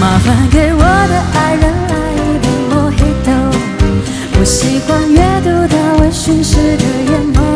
麻烦给我的爱人来一杯莫吉托。我喜欢阅读他微醺时的眼眸。